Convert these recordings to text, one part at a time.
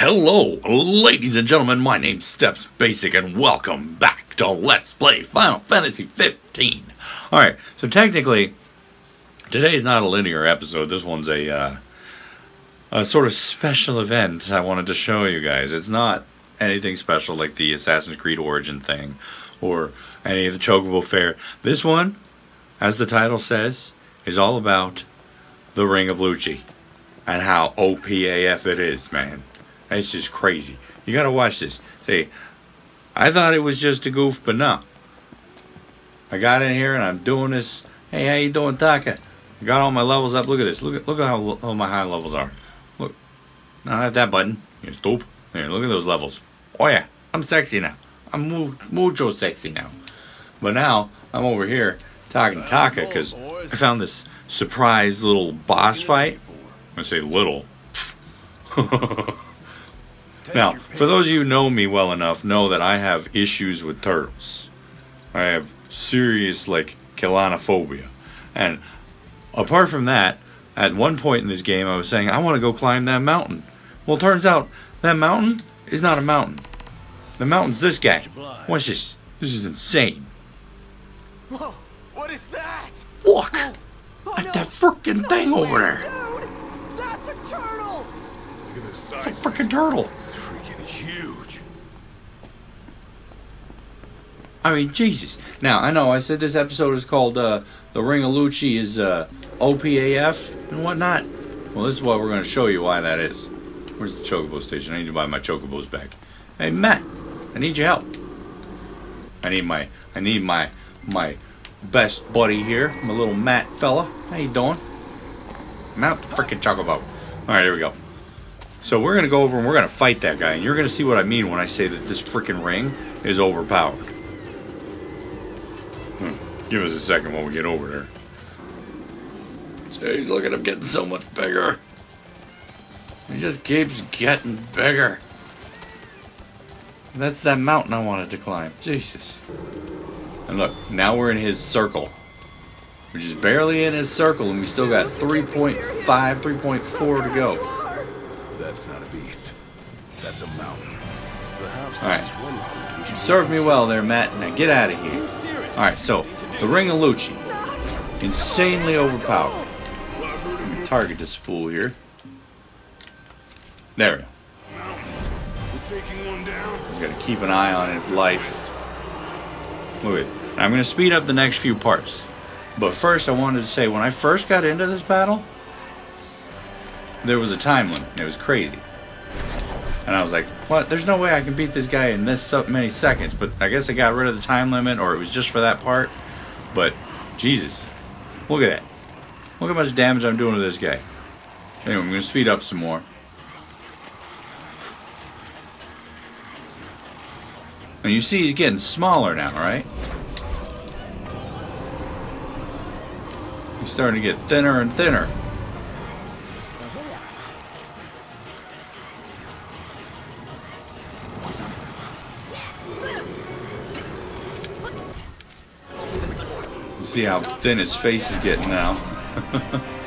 Hello, ladies and gentlemen, my name's Steps Basic, and welcome back to Let's Play Final Fantasy 15. Alright, so technically, today's not a linear episode, this one's a, uh, a sort of special event I wanted to show you guys. It's not anything special like the Assassin's Creed Origin thing, or any of the Chocobo Fair. This one, as the title says, is all about the Ring of Lucii and how OPAF it is, man. It's just crazy. You gotta watch this. See, I thought it was just a goof, but no. I got in here and I'm doing this. Hey, how you doing, Takka? I got all my levels up. Look at this. Look at look at how low my high levels are. Look. Not at that button. You stupid. Here, look at those levels. Oh yeah, I'm sexy now. I'm mu mucho sexy now. But now I'm over here talking Takka because I found this surprise little boss fight. I say little. now, for those of you who know me well enough, know that I have issues with turtles. I have serious, like, chelonophobia. And apart from that, at one point in this game, I was saying, I want to go climb that mountain. Well, it turns out that mountain is not a mountain. The mountain's this guy. Watch this. This is insane. Whoa, what is that? Look Oh, oh at no. that freaking No thing over there. Dude, that's a turtle. Look at the It's a freaking turtle. It's freaking huge. I mean, Jesus. Now, I know I said this episode is called uh, The Ring of Lucii is uh, OPAF and whatnot. Well, this is what we're going to show you why that is. Where's the Chocobo station? I need to buy my Chocobos back. Hey, Matt, I need your help. I need my, I need my, my best buddy here, my little Matt fella. How you doing? Matt freaking Chocobo. All right, here we go. So we're gonna go over and we're gonna fight that guy, and you're gonna see what I mean when I say that this freaking ring is overpowered. Give us a second while we get over there. Jeez, look at him getting so much bigger. He just keeps getting bigger. That's that mountain I wanted to climb. Jesus. And look, now we're in his circle. We're just barely in his circle, and we still got 3.5, 3.4 to go. That's not a beast. That's a mountain. Perhaps All right. this is one mountain we should Serve me well there, Matt. Now get out of here. Alright, so, the Ring of Lucii. Insanely overpowered. Let me target this fool here. There we go. He's got to keep an eye on his life. Look I'm going to speed up the next few parts. But first, I wanted to say, when I first got into this battle, there was a time limit. It was crazy. And I was like, what? There's no way I can beat this guy in this so many seconds. But I guess I got rid of the time limit, or it was just for that part. But, Jesus. Look at that. Look how much damage I'm doing to this guy. Anyway, I'm going to speed up some more. And you see he's getting smaller now, right? He's starting to get thinner and thinner. See how thin his face is getting now.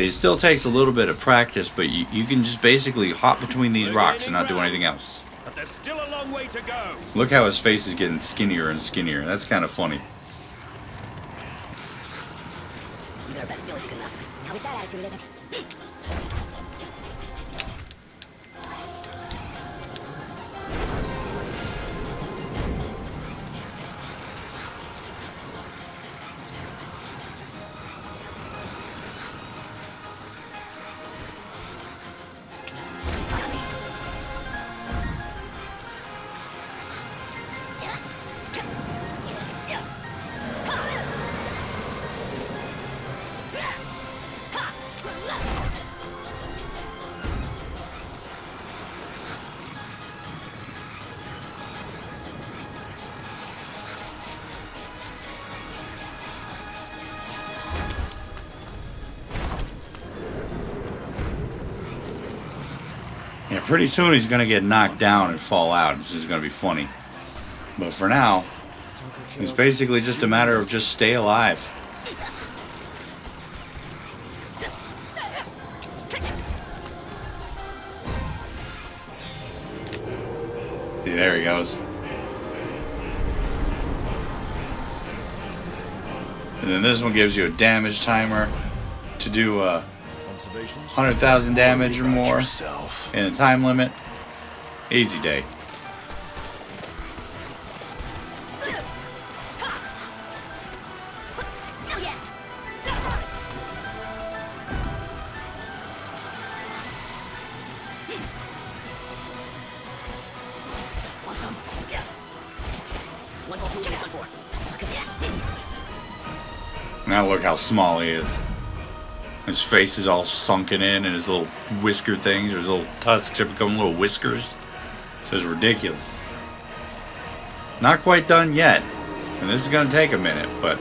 It still takes a little bit of practice, but you, you can just basically hop between these rocks and not do anything else. But there's still a long way to go. Look how his face is getting skinnier and skinnier. That's kind of funny. Pretty soon he's gonna get knocked down and fall out. This is gonna be funny. But for now, it's basically just a matter of just stay alive. See, there he goes. And then this one gives you a damage timer to do uh? 100,000 damage or more Yourself. in a time limit. Easy day. Want some? Yeah. One for two, one for. Now look how small he is. His face is all sunken in, and his little whisker things, or his little tusks have become little whiskers. So it's ridiculous. Not quite done yet, and this is gonna take a minute, but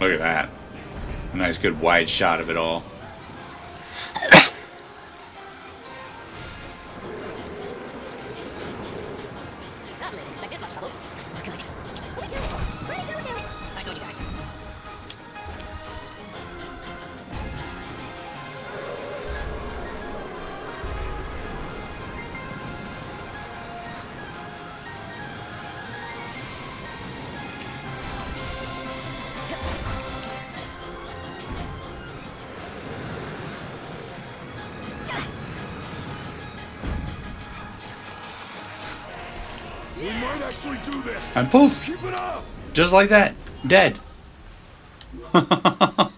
look at that. A nice, good wide shot of it all. Certainly didn't expect this much trouble. Look good. What are we doing? What are you doing? It's nice knowing you guys. We might actually do this. And poof! Keep it up. Just like that. Dead.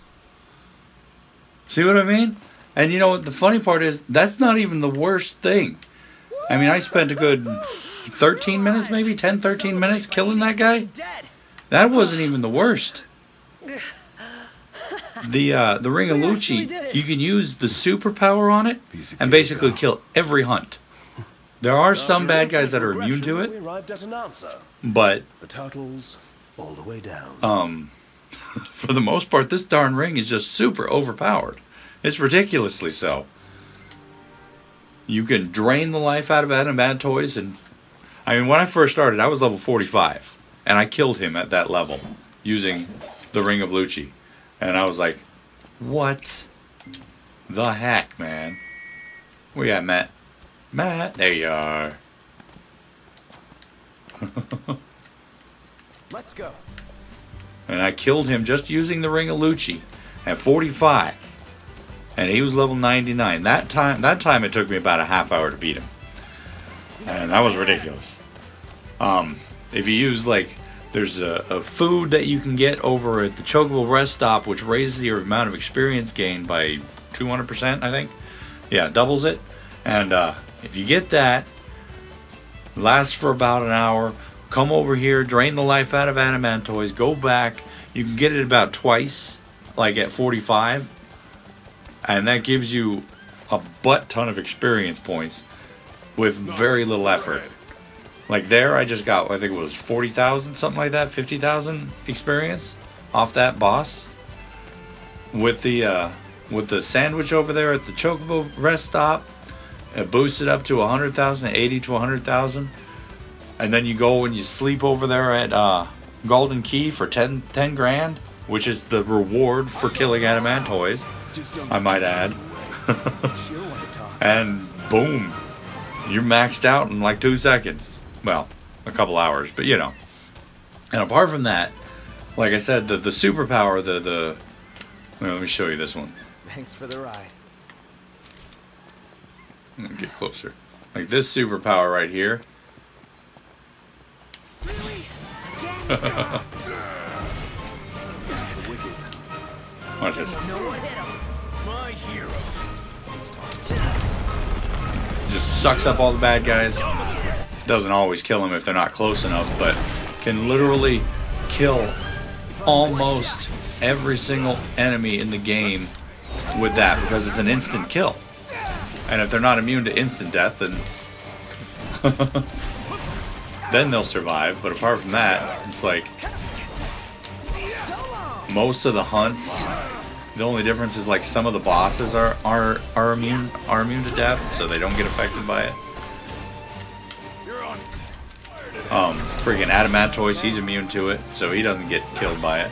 See what I mean? And you know what the funny part is? That's not even the worst thing. I mean, I spent a good 13 minutes, maybe 10, 13 minutes killing that guy. That wasn't even the worst. The uh, the Ring of Lucii, you can use the superpower on it and basically kill every hunt. There are some bad guys that are immune to it, We at an answer. but The turtles all the way down. um, for the most part, this darn ring is just super overpowered. It's ridiculously so. You can drain the life out of Adamantoise, and I mean, when I first started, I was level 45, and I killed him at that level using the Ring of Lucii, and I was like, "What the heck, man?" Where you at, Matt? Matt, there you are. Let's go. and I killed him just using the Ring of Lucii at 45, and he was level 99. That time, that time it took me about a half hour to beat him, and that was ridiculous. Um, if you use like, there's a, a food that you can get over at the Chocobo Rest Stop, which raises your amount of experience gain by 200%, I think. Yeah, doubles it, and uh, if you get that, lasts for about an hour. Come over here, drain the life out of Adamantoise, go back. You can get it about twice, like at 45. And that gives you a butt ton of experience points with very little effort. Like there, I just got, I think it was 40,000, something like that, 50,000 experience off that boss. With the, uh, with the sandwich over there at the Chocobo rest stop, it boosted up to 100,000, 80 to 100,000 and then you go and you sleep over there at uh, Galdin Quay for 10, 10 grand, which is the reward for killing Adamantoise, I might add. And boom, you're maxed out in like two seconds. Well, a couple hours, but you know. And apart from that, like I said, the the superpower, the the. well, let me show you this one. Thanks for the ride. Get closer. Like this superpower right here. Watch this. Just sucks up all the bad guys. Doesn't always kill them if they're not close enough, but can literally kill almost every single enemy in the game with that because it's an instant kill. And if they're not immune to instant death, then then they'll survive. But apart from that, it's like most of the hunts. The only difference is like some of the bosses are are are immune are immune to death, so they don't get affected by it. Um, freaking Adamantoise, he's immune to it, so he doesn't get killed by it.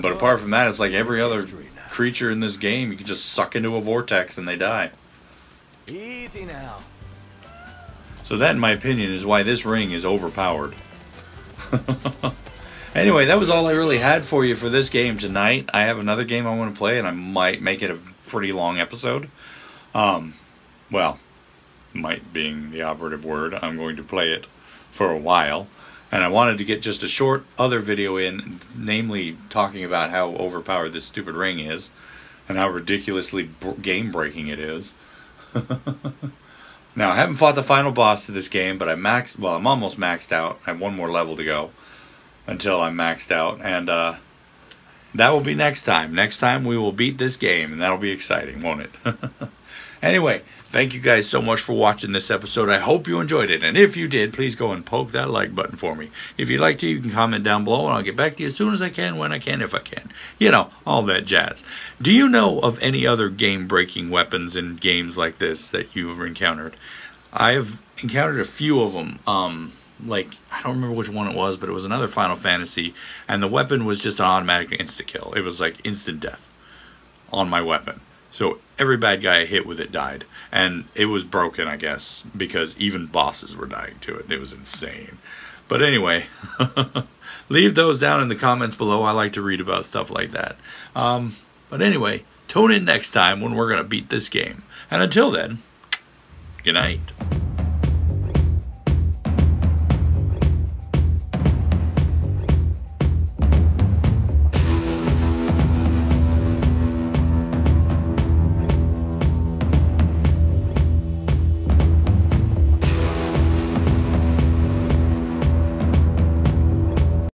But apart from that, it's like every other creature in this game, you can just suck into a vortex and they die. Easy now. So that, in my opinion, is why this ring is overpowered. anyway, that was all I really had for you for this game tonight. I have another game I want to play, and I might make it a pretty long episode. Um, well, might being the operative word. I'm going to play it for a while. And I wanted to get just a short other video in, namely talking about how overpowered this stupid ring is and how ridiculously game breaking it is. now, I haven't fought the final boss to this game, but I maxed, well, I'm almost maxed out. I have one more level to go until I'm maxed out. And uh, that will be next time. Next time we will beat this game, and that'll be exciting, won't it? Anyway, thank you guys so much for watching this episode. I hope you enjoyed it. And if you did, please go and poke that like button for me. If you'd like to, you can comment down below and I'll get back to you as soon as I can, when I can, if I can. You know, all that jazz. Do you know of any other game-breaking weapons in games like this that you've encountered? I've encountered a few of them. Um, like, I don't remember which one it was, but it was another Final Fantasy. And the weapon was just an automatic insta-kill. It was like instant death on my weapon. So every bad guy I hit with it died. And it was broken, I guess, because even bosses were dying to it. It was insane. But anyway, leave those down in the comments below. I like to read about stuff like that. Um, but anyway, tune in next time when we're going to beat this game. And until then, good night.